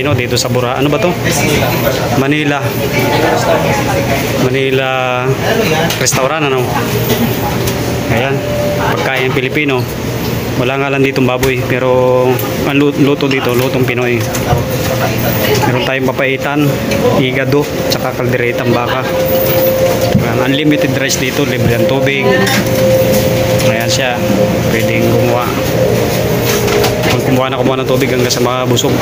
Pilipino dito sa Bura. Ano ba to? Manila. Manila restaurant ano? Ayan, pagkain Pilipino. Wala nga lang ditong baboy, pero ang lu- luto dito, lutong Pinoy. Meron tayong papaitan, igado, tsaka kalderetang baka. Ayan, unlimited rice dito, libre ang tubig. Ayan siya, pwedeng gumawa. Kung kumuha na kumuha ng tubig hanggang sa mabusog.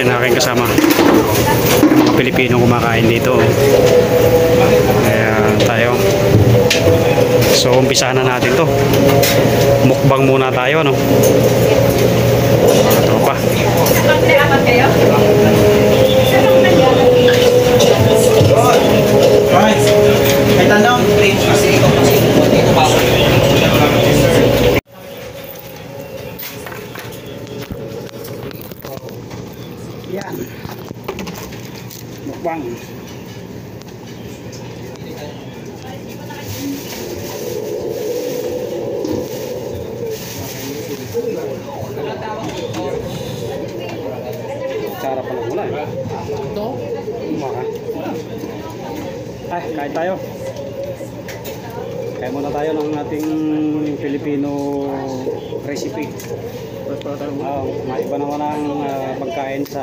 Ayan, aking kasama. Mga Pilipino kumakain dito. Ayan, tayo. So, umpisa na natin to. Mukbang muna tayo, no? Ito? Maka. Ay, kain tayo. Kaya muna tayo ng ating Filipino recipe. Uh, maiba naman ang ah, pagkain sa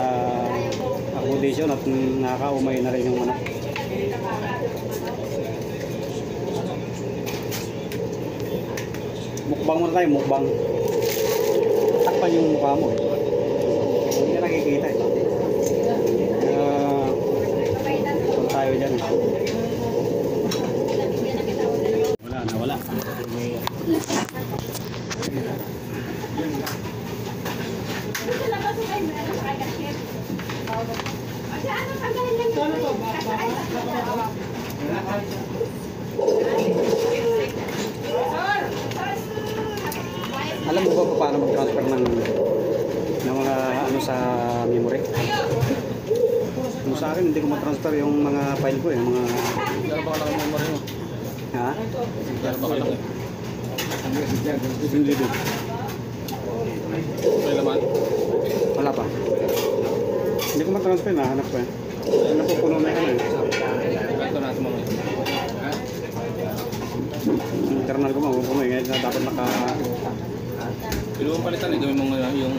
accommodation at nakakaumay na rin yung manok. Mukbang muna tayo, mukbang. Takpan yung mukha mo eh. Hindi na nakikita eh. Kaya, uh, tayo dyan. Wala na, wala. Alam mo ba pa paano mag-transfer ng ng mga ano sa memory? Kung sa akin, hindi ko ma-transfer yung mga file ko eh, mga... Gano'n ba kalaki memory mo? Ha? Gano'n ba kalaki? Hindi din. May laman? Wala pa. Hindi ko ma-transfer, nahanap ko eh. Napupuno na yan eh. Ganito natin mga Yung internal ko mapupuno eh, ngayon na dapat naka... Mo palitan eh, gawin mo nga yung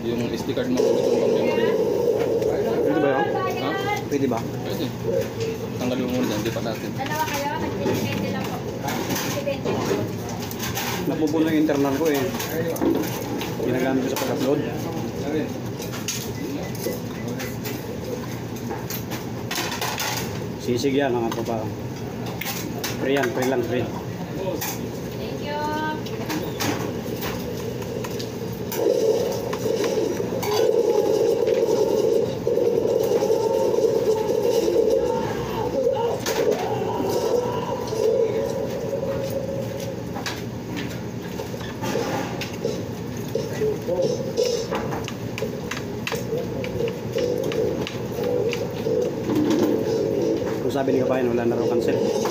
yung SD card mo kung itong pang memory. Pwede ba yun? Ha? Pwede ba? Pwede. Tanggalin mo muna dyan, di pa natin. Dalawa kayo, nag-20 lang po. 20 lang po. Napupuno yung internal ko eh. Ginagamit ko sa pag-upload. Sisig yan mga tropa. Free yan, free lang, free. Kung sabi ni Kabayan, wala na raw cancel.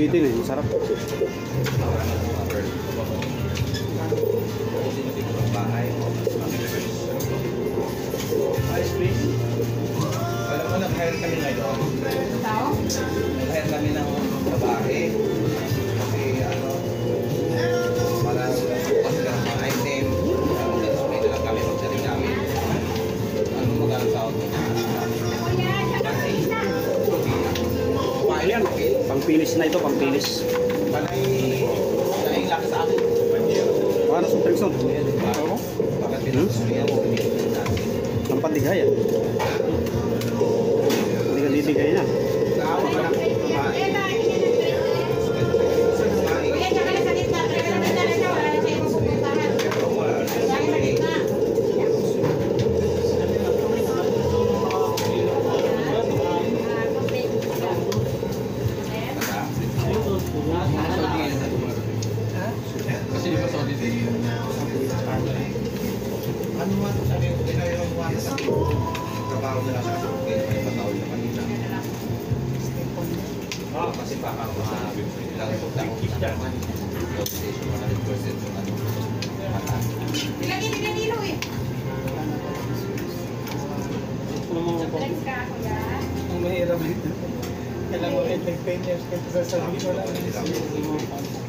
ulitin eh. Masarap. na ito, pang finish. Bagay, dahil laki sa akin. Ano sa Trixon? Oo. Hmm? Ang pandigaya. Hindi ka titigay na. Sa awa ka na. Oo. Drinks ka ako. Ang mahirap dito. Kailangan mo 10 years kasi sasabihin mo lang.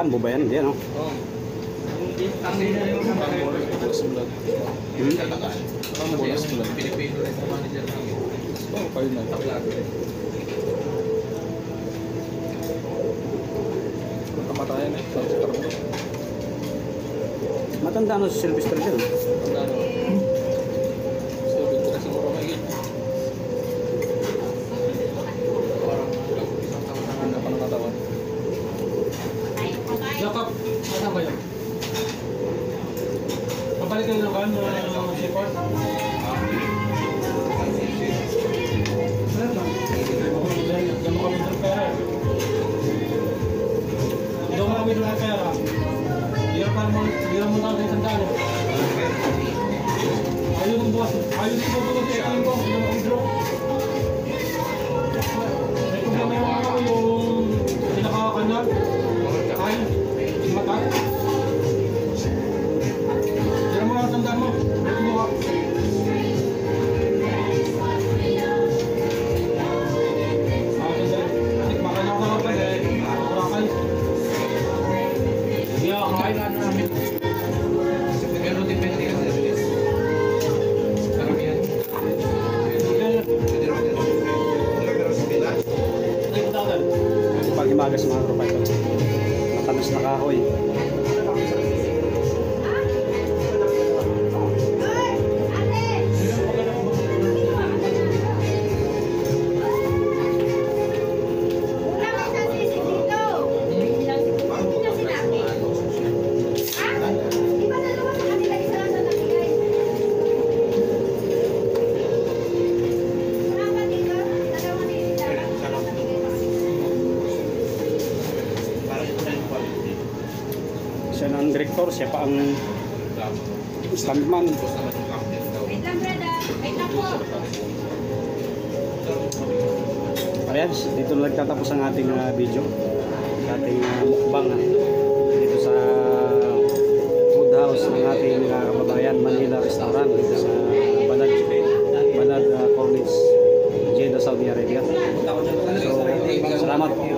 Rambo ba yan? Hindi ano? Oo. Plus vlog. Hmm? Bonus vlog. Oh, kayo na. Kamatayan eh. Matanda ano si Sylvester dyan? Ano? Siya na ang director, siya pa ang stuntman. Wait lang, brother. Wait lang po. Ayan, dito na nagtatapos ang ating ah, video. Ating uh, mukbang ah, dito sa food house ng ating ah, kababayan Manila Restaurant dito sa Banad Banad uh, Cornish, Jeddah, Saudi Arabia. So, salamat po